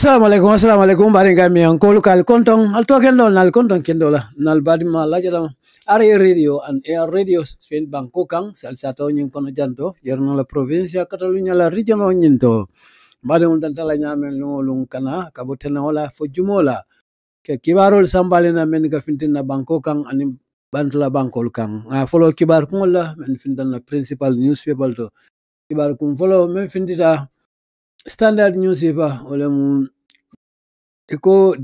assalamu alaikum bari ga mi ankolu kal kontong. Al to kendo nal kontong kendo la nal badi ma la jada are radio and air radio spain banko kang sal sato nyin kono janto. Yerno la provincia catalunya la region o nyinto. Badi on tan tala nyamen no lung kana kabotena wala fo jumola ke kibarol sambale na men ga fintina banko kang ani bantula bankol kang a folo kibar kungola men fintan na principal newspaper to. Kibar kun folo men findita standard newspaper ole mu iko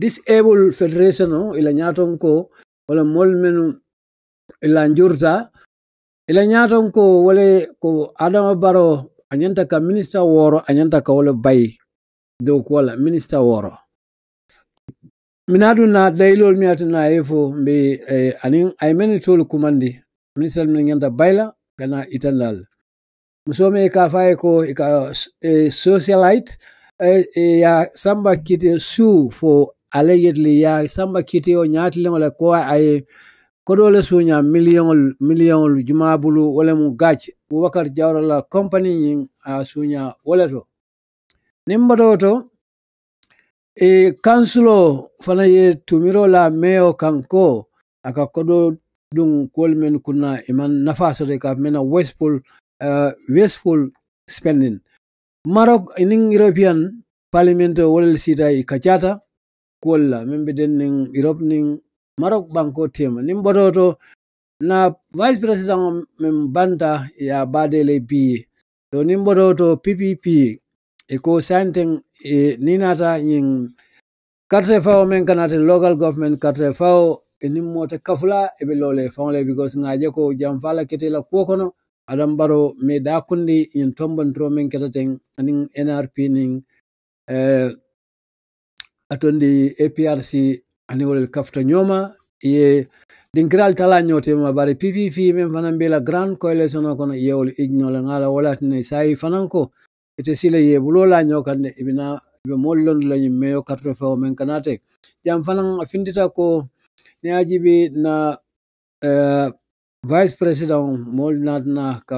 disable federation o ila nyaton ko wala mol menu ila njurta. Ila nyaton ko wala ko adama baro anyanta ka minister woro anyanta ka wala bay do ko wala minister woro. Minadu na daylol mi na efo mbi eh, anin ay meni tol kumandi. Minister min nyanta bayla kana itandal musome faye ko ka e socialite e, e ya samba kite su fo allegedly ya samba kite o nyati le ko ay kodole million million juma jumabulu wala mu gach bubakar jawra la company yin a sunya wala to. Nimboto to e kansulo fana ye tumiro la meo kanko aka kodo dun kol men kuna iman nafasore ka mena wasteful uh, wasteful spending. Marok inin European Parliament wolel sita i kachata kolla membe den nin Europe nin marok banko tema nin bototo na vice president mem banta ya badele bi to nin bototo PPP e ko santen e ninata yin katre fawo men kanate local government katre fawo e nin kafula e be lole fawle because ngaje ko jam fala ketela ko kono adam baro me da kundi in tombantro men ketaten anin nrp nin eh, atondi aprc ani wolel kafta nyoma ye dinkiral tala nyote ma bari ppp men fanan bela grand coalition o kono yewol ignola ngala walatine sai fanan ko ite sila ye bulola nyokande ibina be mollon la meyo carte fo men kanate. Jam fanan afindita ko ne ajibi na eh, vice president mol natna ka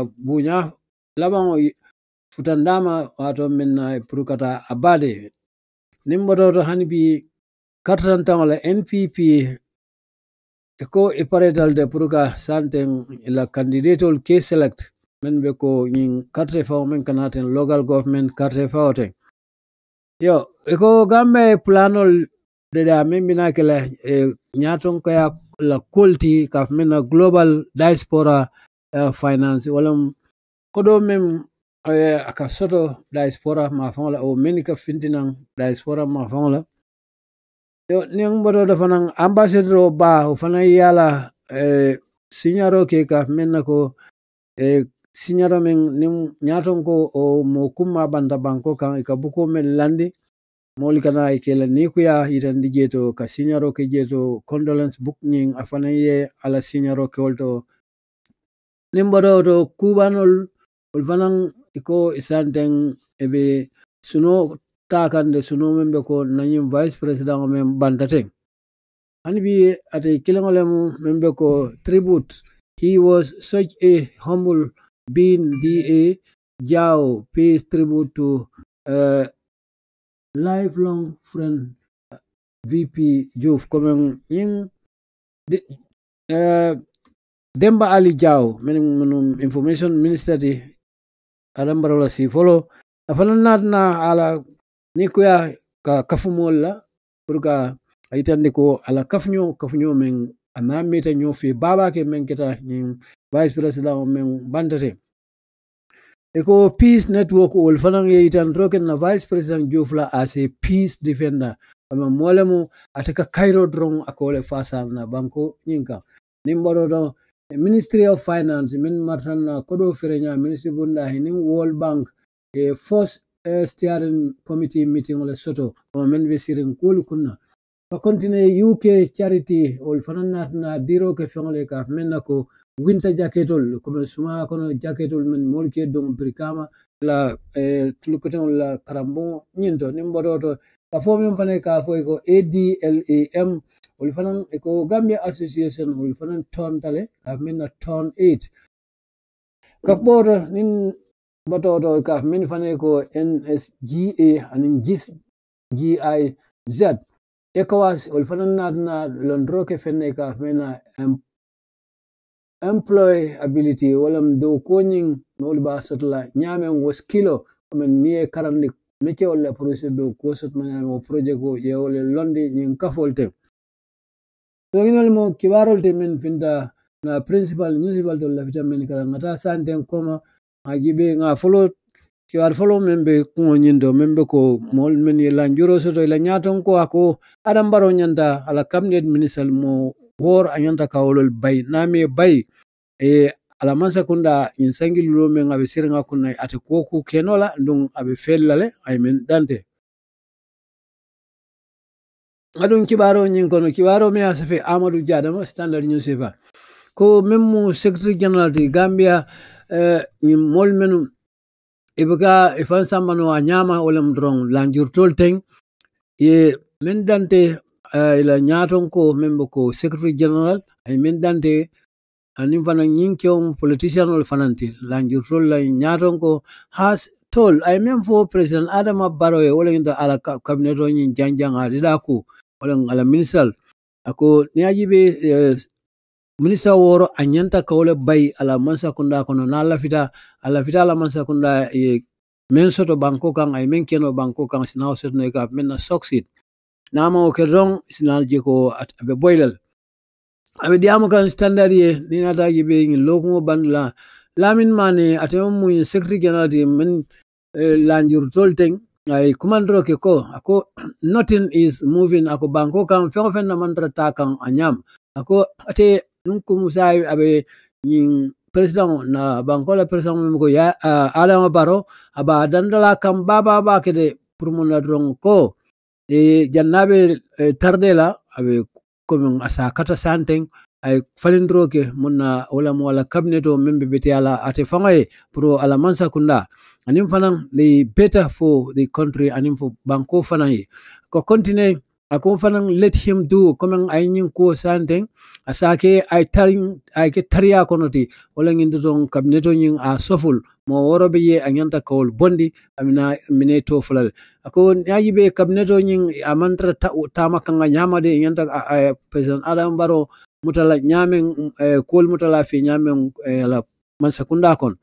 laban futandama wato min na purukata abade. Nimbototo hani bi kartantaŋola npp ko iparetal de puruka santen candidate ol ke select men be ko ñin carte fawo men kanaten local government carte fawoten yo eko gambe planol deda min bina kela e nyaton ko la kulti ka mena global diaspora uh, finance. Wala kodo mem uh, aka soto diaspora ma fangla o men ka fintinan diaspora ma fangla yo niang bodo da fanang ambassador ba o fana yala eh, sinyaro ke ka menna ko eh, sinyaro men nim nyaton ko o mo kumma banda banko kan ikabuko men landi moli kana ikela ni kuya itan to ka sinyaro ke jeto condolence book ning afana ye ala sinyaro ke wolto nimbodo to kubanol ol fanan iko isanteng ebe suno takande suno membe ko nanyim vice president mem bandaten hani bi ate kilingolemu membe ko tribute. He was such a humble being da jao pays tribute to uh, lifelong friend vp Diouf comme de, uh, demba ali jao men information minister di adam barola si follow. Afana natna ala ni kuya ka kafumol la pour ka ayitandi ko ala kafño kafño men ana meta ño baba babake men keta ñin vice president men bantate e ko peace network wol fanan yeyitan roken na vice President jofla as a peace defender. Ama molemo ataka Cairo dron akole fasa na banko nyinka. Nimbaro don ministry of finance min martan na kodo firenya, ministry bunda nin world bank e first uh, steering committee meeting ole soto. O min ɓe kulu kunna. Ka uk charity wol fanan na diro ke feŋole ka menna ko winter jaketol koɓe suma kono jaketol men molke don brikama la eh, tulukoton la karambo ñinto nimbototo ka fo min fana ka fo ko adlam ol fanan ko gambia association ol fanan tontale ka minna ton 8 ka ɓoto nin mbototo ka min fana ko nsga anin gis giz ECOWAS wol fanan natana londroke fenne ka em, employability walam do koñing mol ba sotla ñamen was kilo men e karandi meke wala projet do ko sotma ñame o projet ko wala londi ñin kafolte to nginol mo kibarol te men finda na principal municipal do la vitamin kala ngata santen koma ajibe nga follow kiwar folo men be kuŋo ñiŋ do meŋ be ko moolu men ye lanjuro soto ila ñaatoŋ ko a ko adam baro ñanta ala cabinet ministal mo wor a ñanta kawolol bay. Naŋ me bay e ala mansa kunda ñiŋ sangilulo meŋ a be kunna ate kuwo ku keno la nduŋ ay men dante. Aduŋ kibaro ñiŋ kono kibaro me a amadou jadama standard newspaper ko meŋ mu secretary general ti gambia eh, ñiŋ moolu menu ibuka ifan sambano a ñama wolem dron lanjurtol teng ye min dante uh, ila ñaton ko membe ko secretary general ay min dante fana ñin kewm politician ol fananti lanjurtol la ñaton ko has tol. Ay men fo president adama baro ye wala nda ala cabinet o ñin janjang a dida ku wala ala minister. Ako ni ajibe uh, minista woro a ñanta kawole bayi ala mansa kunda kono na lafita a lafita ala mansa kunda ye men soto banko kan ay men keno banko kan sina o soto ka men na succeed nama o kedron sina je ko abe boylal abe diamo kan standard ye ni nata gi be ngi lokumo bandla lamin mane atema mu secretary general di men eh, tolteng ay kumandro ke ko ako nothing is moving ako banko kan fengo fen na mantra ta kan anyam. Ako ate nunku musai abe yin president na banko la president mo ko ya uh, alama baro aba dandala kam baba ba kede pour mon dron ko. E jannabe e, tardela abe komin asa kata santeng ay falindro ke munna wala mo wala cabinet membe beti ala ate fangaye pro ala mansa kunda. Anim fanan the better for the country anim for banko fanaye ko continue ako fanan let him do comme ay nyin ko santeng asake ay tarin ay ke tariya konoti. Wala ngin don kabineto nyin a soful mo woro be ye anyanta kawol bondi amina mine to fulal. Ako nyayi be kabineto nyin amantra ta, tama kanga nyama de nyanta president adam baro mutala nyamen eh, kol mutala fi nyamen eh, la mansakunda kon.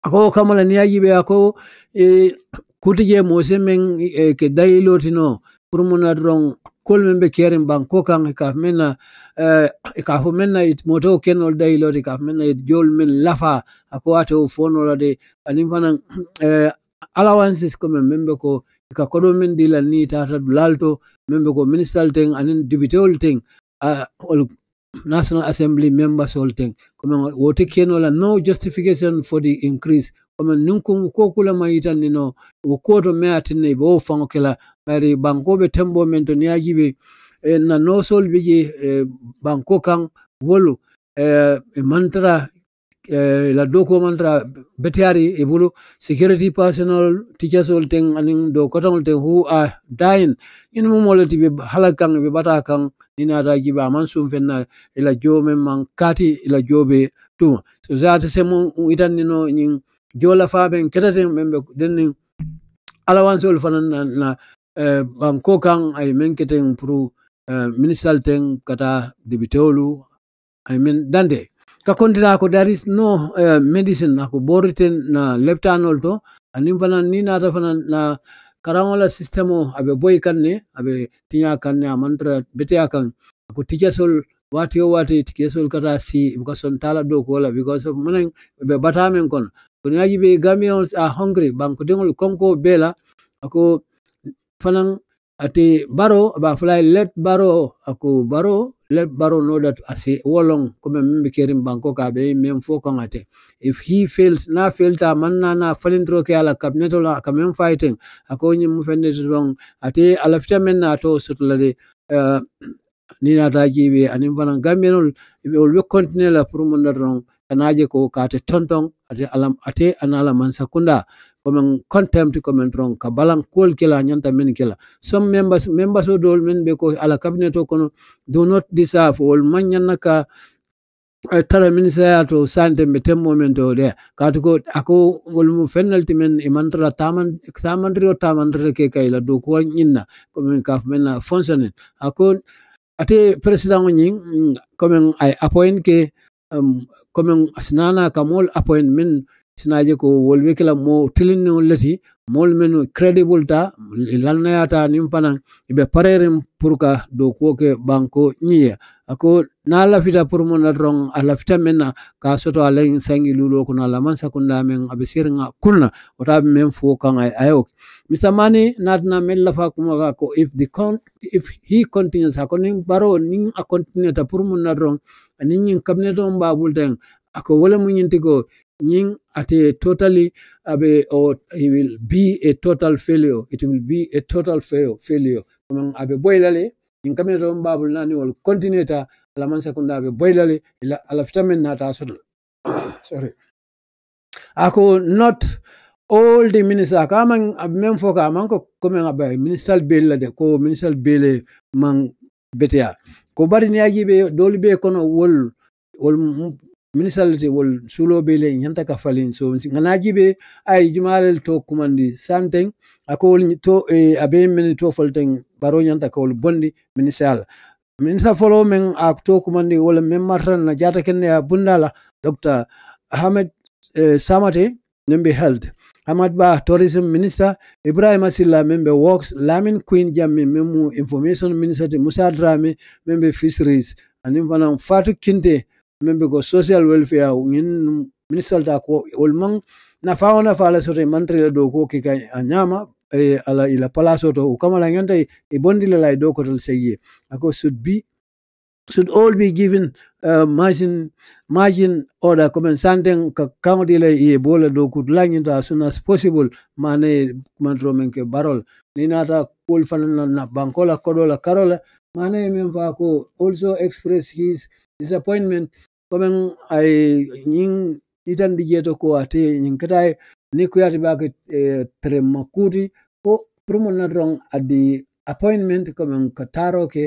Ako kamala nyayi be ako eh, kutije mose men eh, ke dayilotino pour mona dron kol men be kerin banko kan ka mena uh, ka fo menna it moto kenol daylo de ka menna it jol men lafa ako ate o fono la de. Anin fana uh, allowances ko membe ko ka kodo men dila ni tata lalto membe ko minister teng anin dibitol teng uh, national assembly members comme wote kenola no justification for the increase comme ninkun ko kula mayitan no wo koto me atinne bo fango kala bari banko be tembo men to niaji be e, na no sol be je e, banko kan wolu e, e mantra e, la doko mantra betiari e bulu security personnel teachers all thing anin do kotong te who are dying. In mo molati be halakan be bata kan ina ta giba man sum fenna ila jome man kati ila jobe tuma. So zata se mo itan no nyin jola faben ketaten membe denni alawansol fanan na, na eh, banko kan ay men keten pour eh, ministal ten kata debitolu ay men dande. Ka kontina ko there is no uh, medicine ako boriten na leptanol to anin fana ni na karaŋo la system o abe boy kan ne abe kan ne amantra beteya kan ako tikesol wati yo wati tikesol kata si son tala do ko because of munen be batamen kon kun yaji be gamions are hungry banko dingol konko bela ako fanan ate baro ba fly let baro ako baro let baro know that ase wolong kuma membe kerim banko ka be mem fo ko ate. If he fails na failta man na falindro ke ala kabneto la kamem fighting ako nyi mu fenne wrong ate alafta men na to sutlade uh, ni nata jiɓe anin fana gambianol ɓe ol ɓe continue la pour mon ron kanaje ko kate tonton ate alam ate anala man sakunda komin contempt komin ron ka balan kol kila nyanta men kila some members members o dol men be ko ala cabinet o kono do not deserve wol man ka eh, tara ministère to sante be temmo men de. Kati ko ako wol mu fennalti men e mantara taman samandri o tamandre ke kayla do ko nyinna. Komin kaf men fonctionner ako ate president ñing mm, comme ay appoint ke um, comme asinana ka mol appoint men sinaje ko wolbe kala mo tilinne lati mol men credible ta lalnayata nim fanan ibe parerim pour ka do ko ke banko nyiya ako na lafita pour mo na rong a lafita men ka soto ala sangi lulo kuna la man sakunda men abe sirnga kulna wata men fo kan ay ayo misamani natna men lafa kuma ko if the con if he continues hako baro nin a continue ta pour mo na rong anin nin cabinet babul ten ako wala mu nyinti ko at ate totally abe or he will be a total failure. It will be a total fail, failure. Among abe boilale nying kamene to babul nani wal continue ta ala man sakunda abe boilale, ila ala vitamin nata sodol sorry. Ako not all the minister ka man abe men foka man ko comme abe minister bele de ko minister bele man betea. Ko bari ni ajibe doli be kono wol wol minisalite wol sulobe le nyanta ka falin so ngana jibe ay jumalel to kumandi. Santen ako to e abe men to falten baro nyanta ka wol bondi minisal minisa folo men ak to kumandi wol men martan na jata ken ya bundala dr ahmed eh, samate nembe health Hamad Ba tourism minister Ibrahim Asila membe works Lamin Queen Jammi memu information minister Musa Drame membe fisheries. Anim fana Fatu Kinte membe que social welfare ngin minister ta ko olmang na fa wona fa la sote mantre do ko ki ka anyama e ala ila palaso to kama la ngante e bondi la do ko tal seye ako should be should all be given uh, margin margin order comme santen ka county la e bola do ko lanyinta as soon as possible mane mantro men ke barol. Ni nata kul fanana na bankola kodola karola mane men fa ko also express his disappointment comme ay ñing itan dijeto ko ate ñing kata ni kuyati eh, tre makuti. Ko promo na rong adi appointment ka taro ke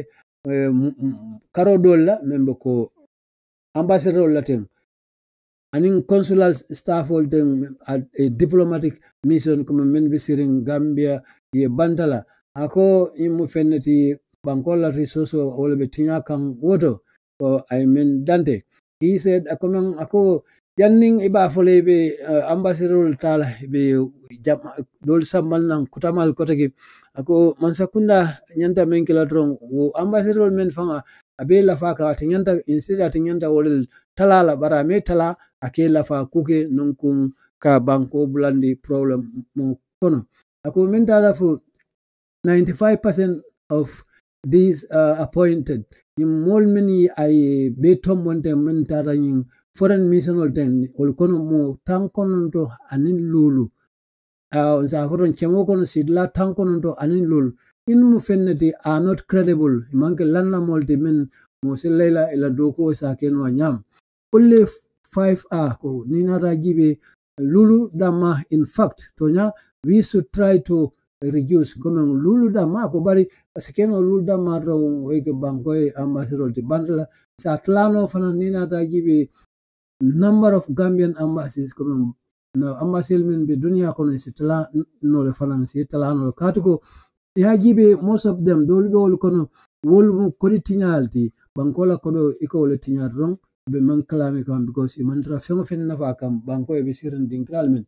eh, m- karo dolla membe ko ambassador latin anin consular staff ol ten a, a diplomatic mission comme men be gambia ye bantala ako imu fenneti bankola risoso wala be tinya kan woto ko ay men dante he said ako ako janning iba fole be uh, ambassador tala be jam dol sambal nan kutamal kotaki ako mansakunda nyanta men kila dron wo ambassador men fanga abe lafa ka ati instead ati nyanta wolel talala bara me tala ake lafa kuke nunkum ka banko bulandi problem mo kono. Ako men tala fu 95% of these uh, appointed ñin mool min yi ay be tombonte min tara ñin foreign missionol ten ol kono mo tan kononto anin lulu. Uh, safoton cemo kono sidla tan kononto anin lulu. In mu fenneti are not credible. Manke lanna molti min mo sillayla ila doko sa kenwa ñam only 5 a ko ni nata jibe lulu dama in fact to we should try to reduce. Comme lulu dama ko bari parce lulda no wege to weke ambassador di bandla sa tlano fana ni ta jibe number of gambian embassies comme no ambassador min be dunia kono si tala no le fana si tala no katuko. Ya jibe most of them dolu be wol kono wol mu kodi tinyalti bankola kodo iko wol tinyal rong be man kalame kam because iman tra fengo fen nafa kam banko e sirin dinkral men.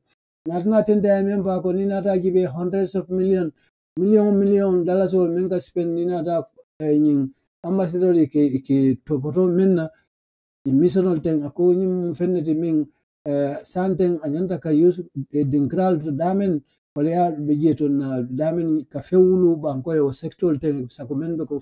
Natna tende ay memba ko ni nata jibe hundreds of million million million dollars wol min ka spend ni nata eh, nyin ambassador ke ke topoto minna missional ten ako nyim fenneti min eh, santen anyanta ka yus din dinkral to damen wala ya be na damen ka fewulu banko yo sector ten sako men be ko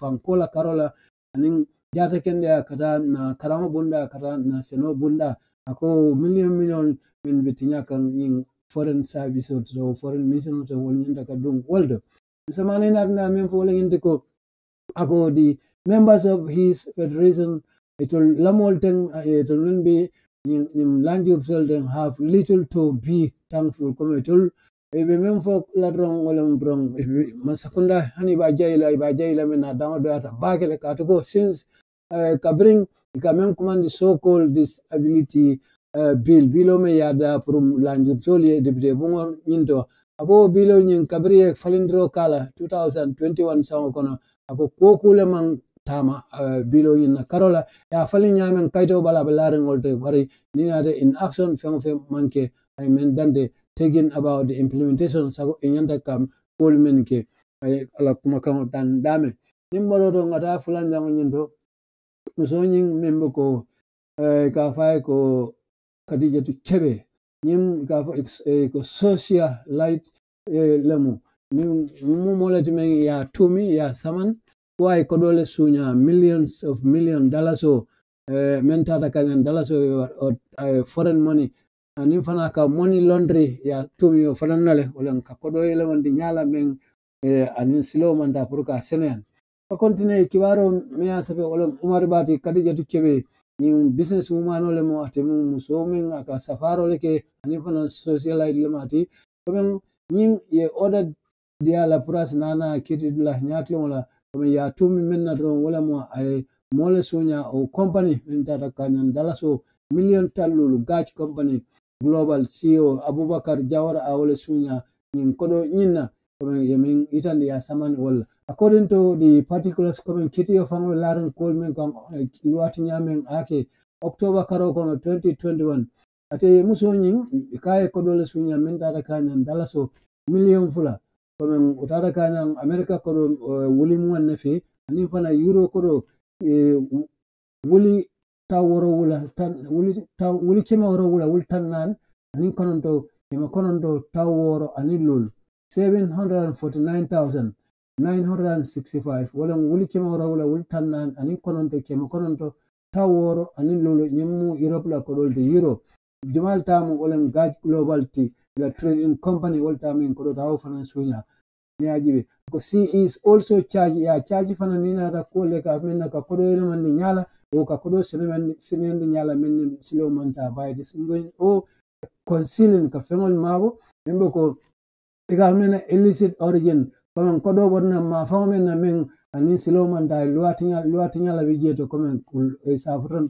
fankola karola anin jata kende kata na karama bunda kata na seno bunda ako million million min bitinya kan yin foreign service or to foreign mission to wol nyanta ka dum woldo samane na na men fo nginte ko ako the members of his federation it will lamol ten it will be nim lanjur den have little to be thankful. Come it will ebe men fo la drong wala brong masakunda hani ba jayla ba jayla men na dawo do ata bakele ka to go. Since uh, kabring ikamen command the so called disability uh, bill bilo me yada prum lanjur toli deputy bungo nyinto ako bilo nyin kabri falindro kala 2021 sango kono. Ako kokule man tama bilo nyin na karola. Ya falin nyamen kaito bala balaren ngolte bari ni in action feng feng manke. I mean dande taking about the implementation sago inyanta kam kol men ke. Ala kuma kan dame. Nimboro do ngata fulan jango nyindo muso nyin membe ko eh, ka fay ko kadijatu chebe nyim ka fo eh, ko social light e lemu min mu molati men ya tumi ya saman. Why kodole sunya millions of million dollars o eh, men tata kanyan dollars o, eh, foreign money. Anin fana ka money laundry ya tumi o fana nale. Wala ka ele wandi nyala men eh, anin silo man da pour ka senen ko continue kibaro me ya sabe wala umar bati kadijatu chebe yin business woman ole mo ate mu muso men aka safaro leke ani fana socialite le mati komen yin ye order dia la pras nana kiti la nyakle wala komen ya tumi min na don wala mo ay mole sunya o company min tata kanyan dalaso million talulu gach company global ceo abubakar jawara awole sunya yin kodo nyinna komen yemin itandi ya saman wala According to the particulars coming Kitty of Anglo Laren Coleman eh, Luatinyaming Ake, October Karokono 2021. Ate muso nying, kaye kodole sunya mintata kanyan dalaso million fula. Komen utata kanyan America kodo uh, wuli muan nefi, anifana euro kodo uh, wuli ta woro wula, tan, wuli, ta, wuli chima woro wula, wuli tan nan, anin kononto, ima kononto ta woro anin lul. 749,000. 965 wala wuli kema wora wala wuli tannan ani kononto kema kononto. Taworo ani anin lulu ñimmu europe la kodol de euro jumal tamu wala gaj global ti la trading company wala wol tamin koɗo taw sunya suña ajibe. Ko si is also charge ya charge fana ni nada ko le ka minna ka kodol man ni nyala o ka koɗo sinende ñala minne silo manta bayde singoyn o concealing ka feŋol mabo nembo ko ega mina illicit origin kono kodo wonna ma fawmen na meŋ ani silo man ta luati nyala bi jee to komin e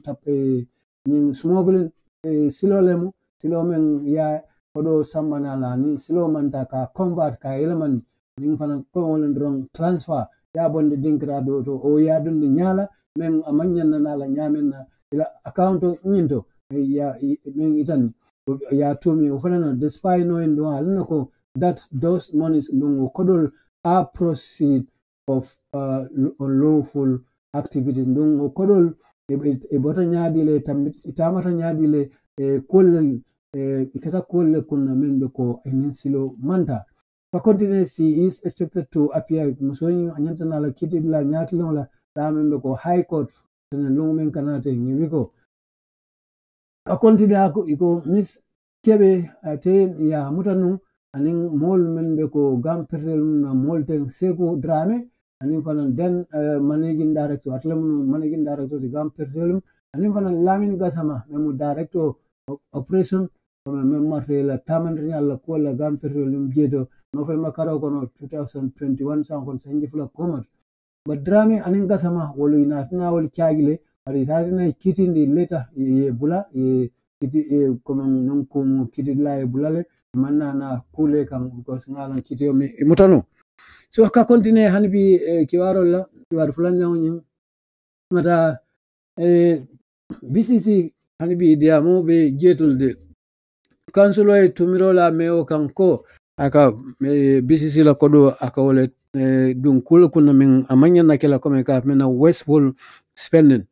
tap ñiŋ nyin smuggling e silo lemu silo meŋ ya kodo sambana la aniŋ silo man ta ka convert ka yelemani aniŋ fana ko wona dron transfer ya bondi dinkira do to o ya dunde nyala men amanyan na nala nyamen na ila account o nyinto eh, ya i- men itan o- ya tuumi o fana na despite do alno ko that those monies lungo kodol are proceed of uh, unlawful activities lungo kodol e, bota nyaadile tamata nyaadile e kollel e kunna min be ko enen silo manta. Fa continuance, he is expected to appear musoni anyantana la kiti la nyati la la membe ko high court tena lungu men kanate nyimiko. A continue ako iko miss kebe ate ya mutanu anin mol men be ko gam petrel na mol ten drame anin fanan den uh, managing director atlam managing director di gam petrol anin fana lamin gasama memu director operation kono men marte la tamandri alla ko la gam petrol dum no fe makaro kono 2021 san kon sanji fula komat. Ba drame anin gasama wolu ina tana wol chagile ari tatina kitindi leta ye bula ye kiti e kono non ko kiti la ye bulale manna na kule kan ko ngalan kiti yo mi mutano. So ka continue hanbi e, kiwaro la kiwaro fulan nyawo nyin ngata e, BCC hanbi diamo be jetulde kansulo e tumiro la meo kanko aka eh, BCC la kodo aka wole eh, dun kul kuna min amanya na kila kome ka mena wasteful spending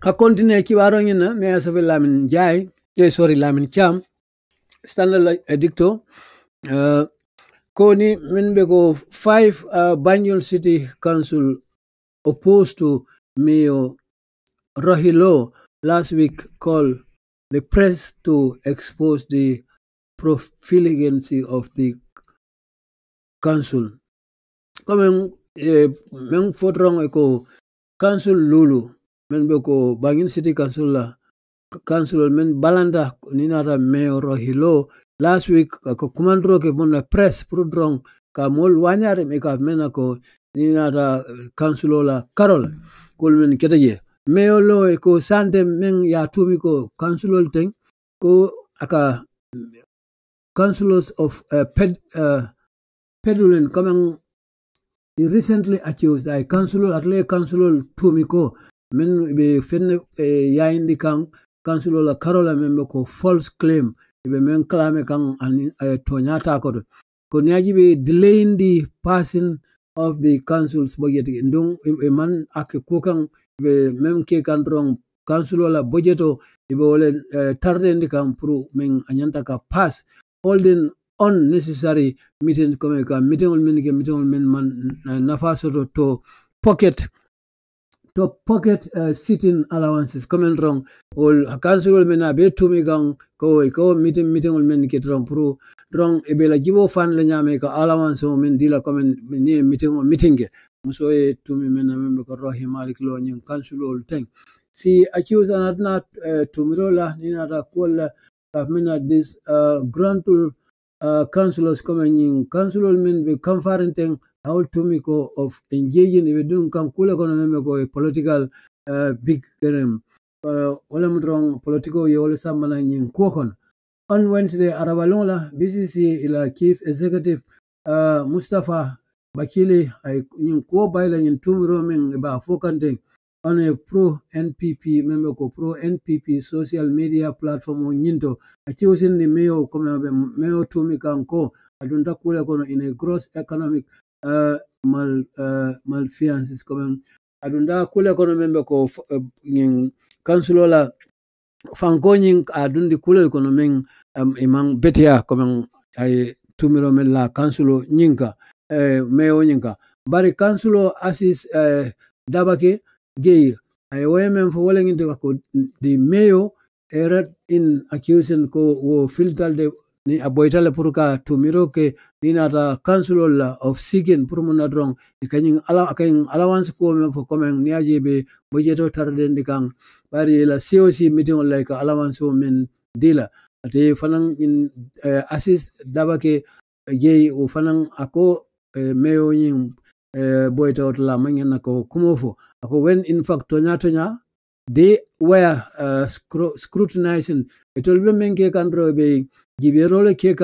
ka continue kibaro nyina me asabe lamin jai eh, sorry lamin cham standard edicto uh, ko ni min be ko five uh, Banjul City Council opposed to Mayor Rohilo last week call the press to expose the profligacy of the council. Comme eh, men e ko council lulu men be ko Banjul City Council la council men balanda ni nata hilo. Last week ko kumandro ke mona press pour drong ka mol wanyare me ka mena ko ni nata council la Carol kul men ketaje Mayor lo e ko sande men ya tumi ko councilor ten ko aka councilors of uh, ped, uh, Pedulin coming recently accused ay councilor at le councilor tumi ko. Men be fenne eh, yayindi kan councilor la karola men be ko false claim. Be men clame kan ani to nyata ko niaji be delaying the passing of the council's budget ndong e man ake ko kan be men ke kan rong kansilo la budgeto o be wole eh, tardendi kan pour men anyanta ka pass. Holding unnecessary meetings comme ka meeting ol men ke meeting ol men man eh, nafa soto to pocket to pocket uh, sitting allowances. Coming wrong ol council men abe tumi gang ko ko meeting meeting ol men get wrong pro wrong e be la jibo fan la nyame ka allowance o men dila coming ni meeting o meeting ke. Muso e tumi men na men ko rohi malik lo nyin council ol teng. Si accuse anatna uh, tumiro la ni na ta kola kafmina this uh, grantul uh, councilors coming in councilor men be conferencing make of engaging doing kan kula kono meme ko political uh, big game. Uh, wala mutrong political ye wala samana nyin ko kono on wednesday arabalonga bcc ila chief executive uh, mustafa bakili ay nyin ko bayla nyin tumiro men ba fokante on a pro npp member ko pro npp social media platform nyinto achiwo sin ni meyo kome meyo tumi kanko adunta kule kono in a gross economic uh, mal uh, malfeasance comme adunda kule kono membe ko uh, nyin councilor la fanko nyin adundi kule kono men um, imang betia comme ay tumiro men la kansulo nyinka eh, meyo nyinka bari kansulo asis eh, dabake gay ay women fo wala nginte ko the mayo era in accusing ko wo filter de ni aboitale pour ka tumiro ke ni nata councilol la of sigin pour mun drong. Ikanyin ala akayin allowance ko men fo komen ni aje be bojeto tarde ndikang. Bari la COC meeting like allowance men dila. Ate fanan in uh, assist dabake gay o fanan ako uh, meyo yin uh, boyta la manyan ko kumofo. Ako when in fact tonya tonya they were uh, scrutinizing. It will be men ke kan ro be jibero le ke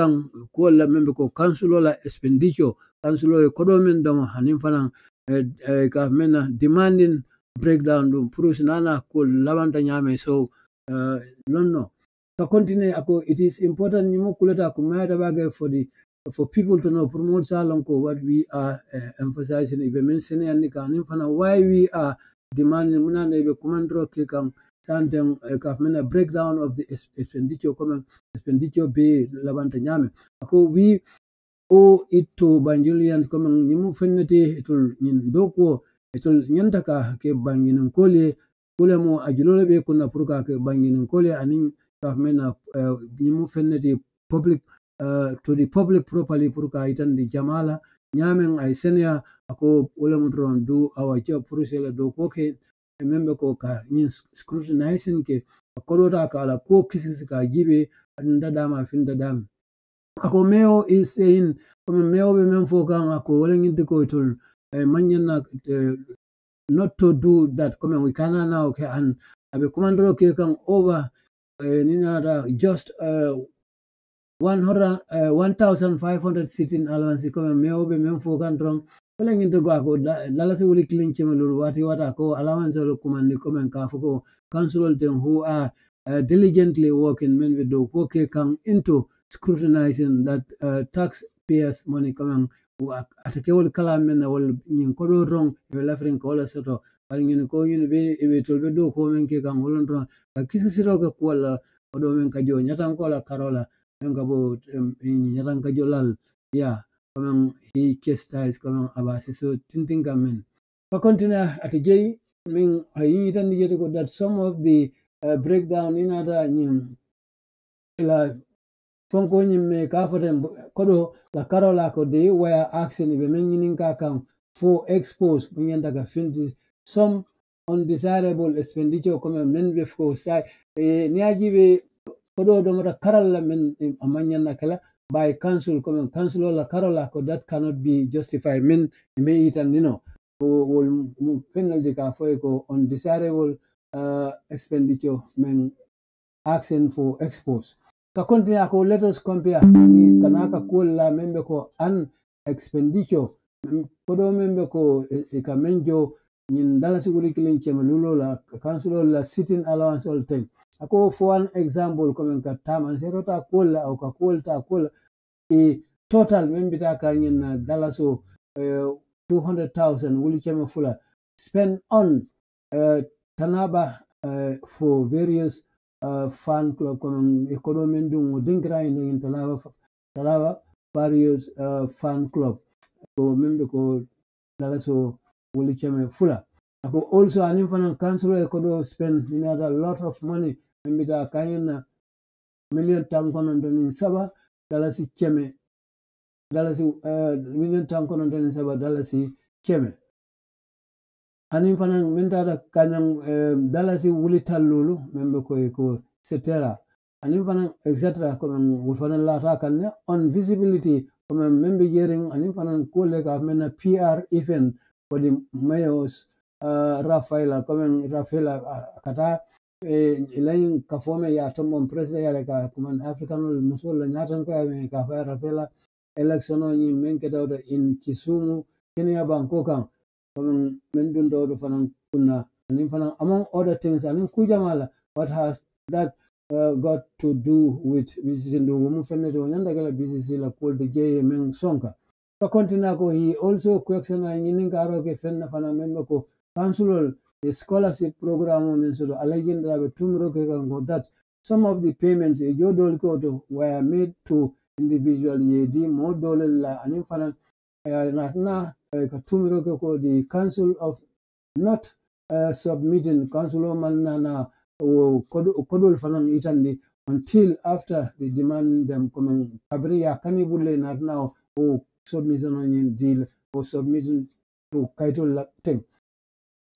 la membe ko kansulo la expenditure kansulo e kodo men domo hanin fana e eh, ka mena demanding breakdown dum purus nana ko labanta nyame. So uh, no no. Ka continue ako it is important nyimo kuleta ko mayata bage for the for people to know promote salon ko what we are uh, emphasizing ibe mention and ka hanin fana why we are demanding munana be commandro ke santen uh, ka mena breakdown of the expenditure come expenditure be labanta nyame. Ko wi o itto banjulian come nyimu fennete itul nyin doko itul nyanta ka ke banginin kole kule mo ajulole be kunna furka ke banginin kole anin ka mena uh, nyimu fennete public uh, to the public properly furka itan di jamala. Nyamen ay senya ako wala mudron do awa job furusela do koke membe ko ka nyin scrutinizing ke kodota ka ala ko kisisi ka jibe adunda dama finda dama ako meo is saying kama meo be men fo kan ako wala nginte ko tol eh, manyan na eh, not to do that kama we kana now okay and abe commandro ke kan over eh, nina da just uh, 100, uh, 1,500 sitting allowance kama meo be men fo kan trong wala nginte ko ako da- dala se wuli clean lulu wati wata ko allowance lo kumandi komen ka fo ko council ten who are uh, diligently working men with do ko ke kan into scrutinizing that uh, taxpayers money kamen ata ke wol kala men wol nyin ko do rong be lafrin ko la soto wala nyin ko nyin be be tol be do ko men ke kan wolon ron kisi siro ka ko la o do men ka jo nyatan ko la karola men ka bo nyatan ka jo lal ya comme he kestais comme aba so tintin ka men. Pa kontina ate jey min ayi tan yete ko that some of the uh, breakdown in other nyin la fonko nyimme ka foten kodo la karola ko de were action be men nyinin ka kam for expose bunyan daga finti some undesirable expenditure comme men be ko sai e niaji be kodo do mata karalla men eh, amanyan na kala by council comme councilor la karola ko that cannot be justified. Min me itan you know wol penalty ka foy ko undesirable uh, expenditure men action for expose. Ka continue ako let us compare. Ni kanaka kulla membe ko an expenditure. Kodo membe ko e, e ka nyin dala siguri kilin chema lulo la councilor la sitting allowance all time ako for one example comme ka taman zero ta kulla au ka ta kulla e total membe ta ka na dala so uh, 200,000 wuli chema fula. Spend on uh, tanaba uh, for various uh, fan club comme economy dinkra ino in talaba talaba various uh, fan club. Ko membe ko dala so wuli chema fula. Ako also anin fanan council ko do spend in a lot of money membe ta kayena million tan in saba dalasi dalasi uh, million tan konon don saba dalasi cheme. Fana min tata kañan eh, dalasi wulital lolu min ɓe koye ko cetera anin fanan etc komin wol fanan lata kanne on visibility komin min ɓe jerin anin fanan kole ka men na pr event kodi mayos uh, rafaela komin rafaela uh, kata eh, ka fome ya tombon president yale ka kuman african musul la nyatan ko ya ka fa rafaela election o nyi men ketawta in kisumu kenya banko kan komin min ɗum ɗo ɗo fanan kunna anin fanan among other things anin kujamala what has that uh, got to do with bcc ndo womu fennete o ñandagala bcc la kolde jeye men sonka. Ka continue ko he also question a ñinin ka fenna fana membe ko councilol the scholarship programme o men soto alajindaɓe tumroke kanko that some of the payments e jodol koto were made to individual yedi mo dolel la anin fana uh, natna uh, ka tumiroke ko the council of not uh, submitting council o man nana kodol fanan itandi until after the demand them coming. Kabri ya kani bulle natna o o submission on deal o submission to kaitol thing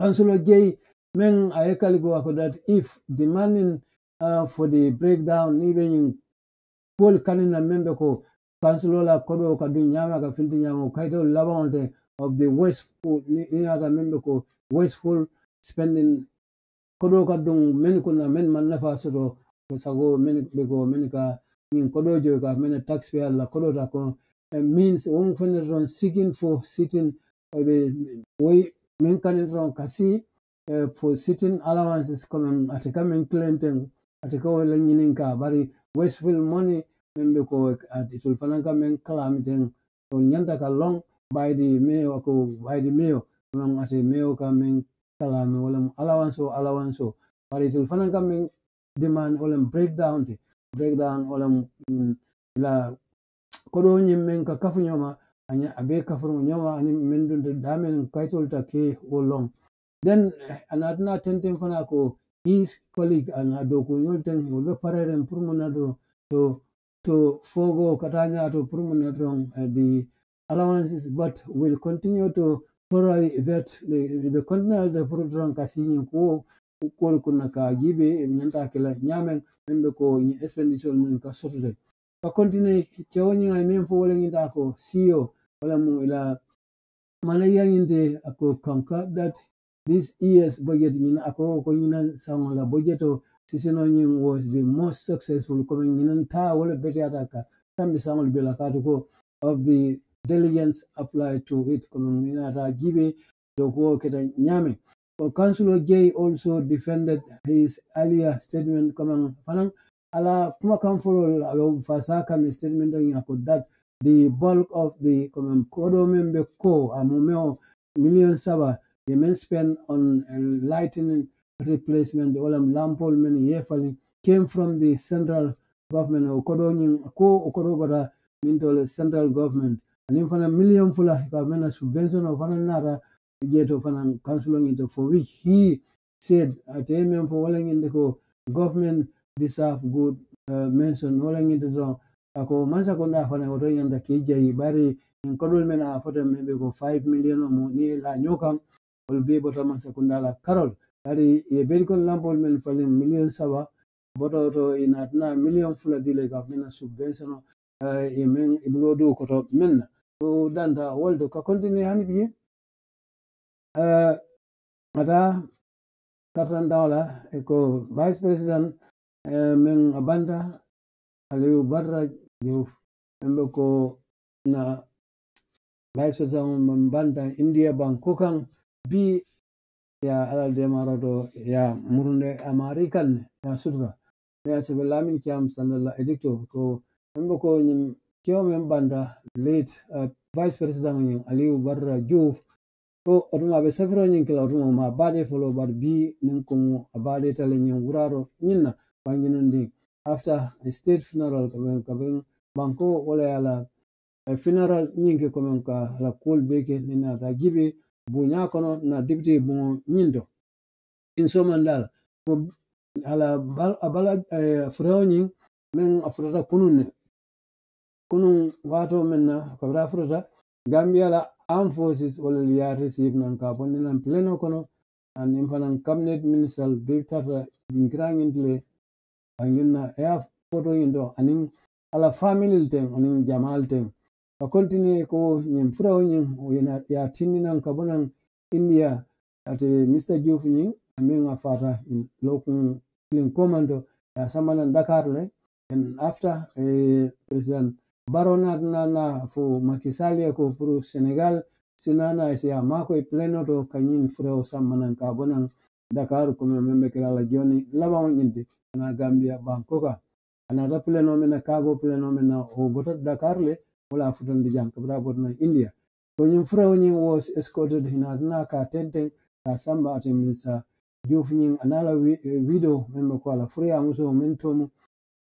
councilor J Meng ayekali go ako that if demanding uh, for the breakdown even pol kanina membe ko councilor la kodo ka dun nyama kaito labonte of the wasteful ni ata membe ko wasteful spending kodo ka dun men men man nafa soto ko sago men be men taxpayer la kodo means one seeking for sitting uh, men kan ron kasi uh, for sitting allowances comme ate ka min ten ate ka la nyinin ka bari wasteful money min be ko ate tul fanan ka min kalamiten on nyanta ka long the mayor ko the mayor non ate mayor ka min kalam wala allowance o allowance o. Bari tul fanan ka min demand wala breakdown te breakdown wala mm, la kodo ñim min ka kafu anya abe kafuru nyoma ani men dun damen kaitol ta ke wo long then anatna tenten fana ko his colleague ana do ko nyolten wo be pareren pour mo nadro to to fogo katanya to pour mo nadro uh, the allowances but will continue to provide that the, the continue the program kasini ko ko kuna ka jibe nyanta kila nyamen membe ko expenditure mun ka sotude ka continue chawni fo wo le ñinta a ko CEO wala mu ila malaya a ko kanka that this year's budget ñina a ko ñina saŋo la budgeto sisino ñiŋ was the most successful comme ñina taa wo le beteyata ka tambi saŋol be la kaatu ko of the diligence applied to it comme ñina taa jibe do ko keta ñame Uh, Councillor Jay also defended his earlier statement coming fanang ala kuma kan folo abe fasa mi statement on yako that the bulk of the coming kodo membe ko amumeo million saba ye men spend on lightning replacement wala lampol men yefali came from the central government o kodo nyin ko o kodo bata min tole central government. Anin fana million fula ka mena subvention o fana nara jeto fana council ngito for which he said at men for wala nginde ko government deserve good uh, mention. Wala nginde so ako mansa ko na fana oto nyanda ke jayi bari en kodol men a fota mebe ko 5 million o mo ni la nyokam ol be boto mansa ko ndala karol bari ye bedi kon lampol men falin million sawa boto to inatna million fula dile ka mena subvention uh, ye men iblo do ko to men o danda woldo ka continue hani bi uh, ata tartan dawla ko vice president uh, men abanda aliyu barra Diouf membe ko na vice president men banda india bankokan bi ya alal demarato ya murunde amarikan ya sutra. Ya sebe lamin kiam standala edicto ko membe ko nyim kyo men banda late uh, vice president nyim aliyu barra Diouf ko oduma be safiro nyin kila oduma ma bade folo bar bi nin ko abade tale nyin wuraro nyinna banginin din after a state funeral kamen kaben banko wala yala a funeral nyingi kamen ka la kul beke nina da jibe bunya kono na deputy bungo nyindo. In so mandala ko ala bal abala freo nyin men afrata kunun. Kunun wato men na kabra afrata gambia la armed forces wala liya receive nan ka bonni nan pleno kono an impanan cabinet minister be tata dingrangin tle angina ya photo yindo anin ala family ten anin jamal ten ka continue ko nyim fura nyim yina ya tinninan nan kabunan india. Ate mr juf nyim amin fata in lokun clean commando ya samanan dakar le. And after eh, president baronat nana fu fo makisali ko pro senegal sinana siya mako e pleno to kanyin fura o kabunan dakar kuma membe kala la joni labaw nyinde na gambia bankoka anata pleno mena kago pleno mena o bota dakar le wala futan di jank bra botna india. Ko nyim fura nyin was escorted hina na ka tenten ka samba ate misa. Juf nyin anala eh, video membe ko ala fura muso men tomu.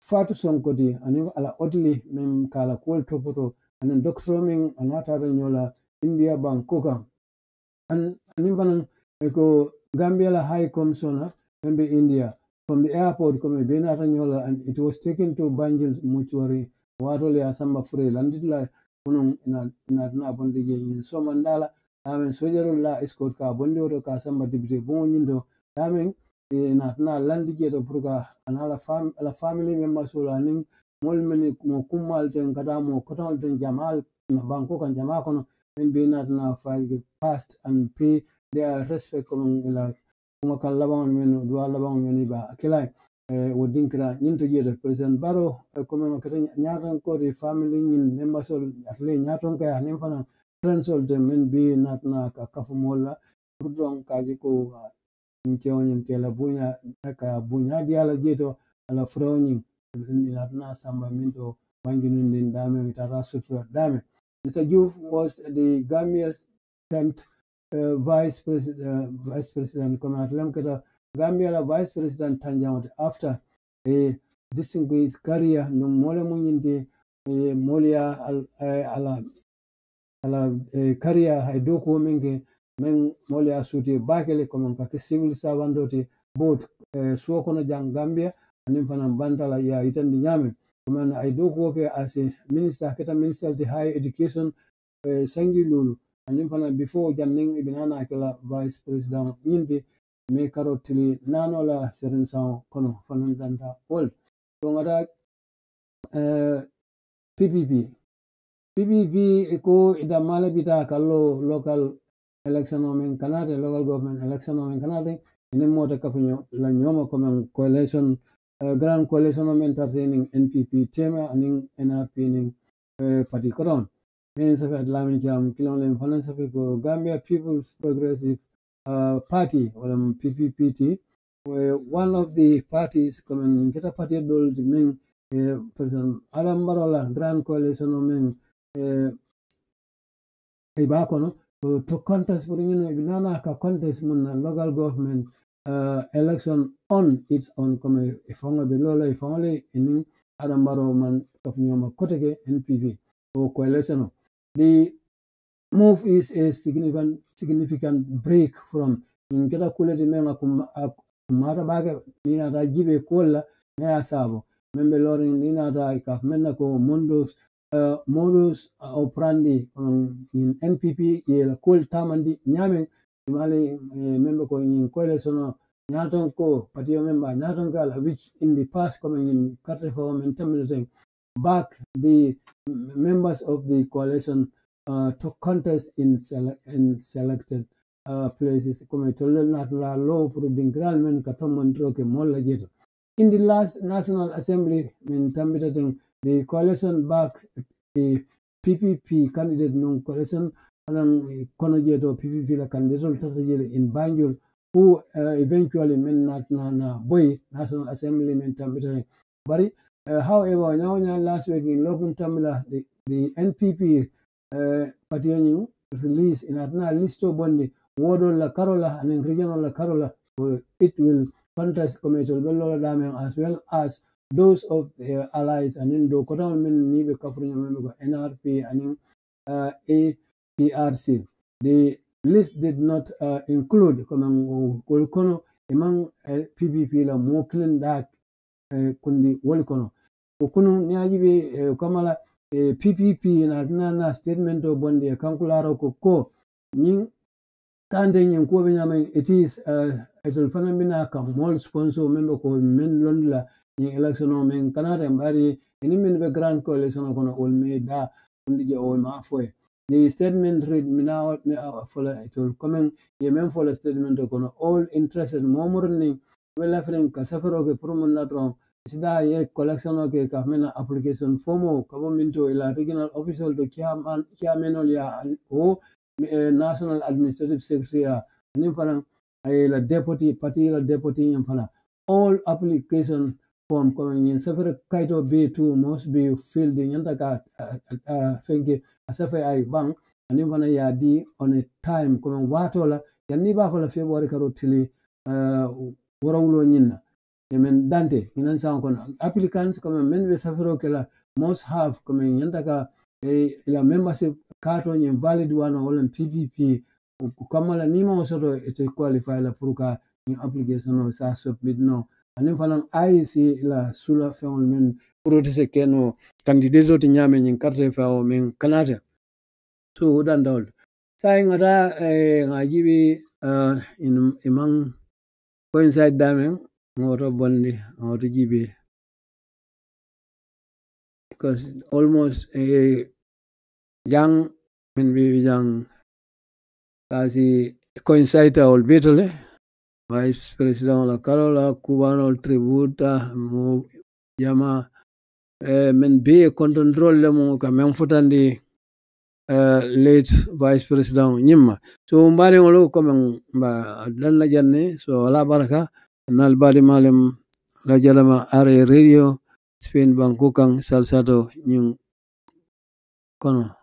Fatu sonkoti ani ala otli mem kala kol topoto. Anan doctor anata ta nyola india bankoka an anin ko Gambia la High Commissioner membe India. From the airport come Benata Atanyola and it was taken to Banjul mortuary wato le asamba fure landitla kunun ina so mandala amen sojero la escort ka bondi oto ka samba dibite bon nyindo amen ina na landi je to purka la family members so anin mol men mo kumal ten kata jamal na banko kan jama kono men be na na file past and pay their respect comme la kuma kan laban men do laban men ba kila eh, wo nyin to jere president baro eh, comme no kete nyatan ko di family nyin member sol atle nyaton ka hanim fana friends sol de men bi nat na ka kafu molla purdon kaji ko nkewo nyin kela bunya ka bunya di ala jeto ala fro nyin nat na samba min to banginin din dame tara sutura dame Mr. Juf was the Gambia's 10th uh, vice president, uh, vice president kama atlam Gambia vice president tanjamot after a distinguished career no mole munyinde e molia al, eh, ala ala career hay doko menge men molia suti bakele kama ka civil servant doti both eh, suo kono jang Gambia anin fana bantala ya itandi nyame. Kuma ay doko ke as minister keta minister of higher education eh, sangi lulu anin fana before janning ibinana kala vice president nyinde me karotili nano la serin sao kono fanan danta wol to ngata uh, PPP PPP ko ida mala bita kallo local election o men kanate local government election o men kanate ene mota kafanyo la nyoma comme coalition uh, grand coalition o men tartening NPP tema aning NRP ning parti koron men safi adlamin jam kilon len fanan Gambia People's Progressive uh, party wala PPPT where one of the parties comme kita party dol di meng eh, president Adam Barola Grand Coalition o meng eh, kono to contest pour ñu binana ka contest mun local government uh, election on its own kama e bilola ifonga lolo ining Adam Baro man of nyoma koteke NPP o coalition. The move is a significant significant break from in keta kuleti men kumata ni ninata jibe kola me a sabo. Membe lorin ninata ka menna ko mondos uh, modus operandi um, in NPP ye kol tamandi nyame imale eh, membe ko in koile sono nyaton ko patio memba nyaton kala which in the past coming in carte for men back the members of the coalition uh, to contest in, sele in selected uh, places. In the last national assembly min the coalition back the PPP candidate non coalition anan kono PPP candidate in Banjul who uh, eventually national assembly bari uh, however now last week in Logan Tamila the, the NPP uh, party release in atna listo Bondi, wodol la Carola and regional la Carola. so it will contest commercial bello dame as well as those of their allies and in do kota men ni be kafru men ko NRP and uh, APRC the list did not uh, include comme ko among uh, PPP la mo clean that uh, kundi wol kono ne ajibe uh, kamala uh, PPP na na statement o bonde kankularo ko ko nyin tande nyin ko be nyama it is uh, itol fana mina ka mol sponsor membe ko men londla ni election o men kanata mbari ini min be grand coalition o kono ol da undi je o ma foye statement read mina me fola itol komen ye men fola statement o kono all interested momor ni wala fren ka safaro ke promon na sida ye collection o ke ka mena application formo ka minto ila regional official to chairman chairman ya o national administrative secretary nin fana la deputy party la deputy yin fana all application form comme yin safere kaito b2 must be filled in yanta ka fenke asafe ay bank anin fana ya di on a time ko wato la yanni ba fala february karo tili worawlo nyinna yemen dante hinan san kono applicants comme men be safiro kela most have comme yanta ka la membership kato ñin valid wano pdp ppp kamala nima o soto ete qualify la pour ka ñin application o sa submit no. Anin fanan IEC la sula feŋol men pour se keno candidate ti nyame ñin carte fa o men canada so udan dol sai ngata eh, nga jibi in imang coincide damen ngoto bondi ngoto jibe because almost eh, jang min bi jang kasi coincide ol bitole vice president la karola all tributa mo jama eh, min a control le mo ka men uh, late vice president nyimma. So mbari ngolo ko men ba dan la janne so wala baraka nal badi malem la jalama are radio spin banku kan salsato nyung kono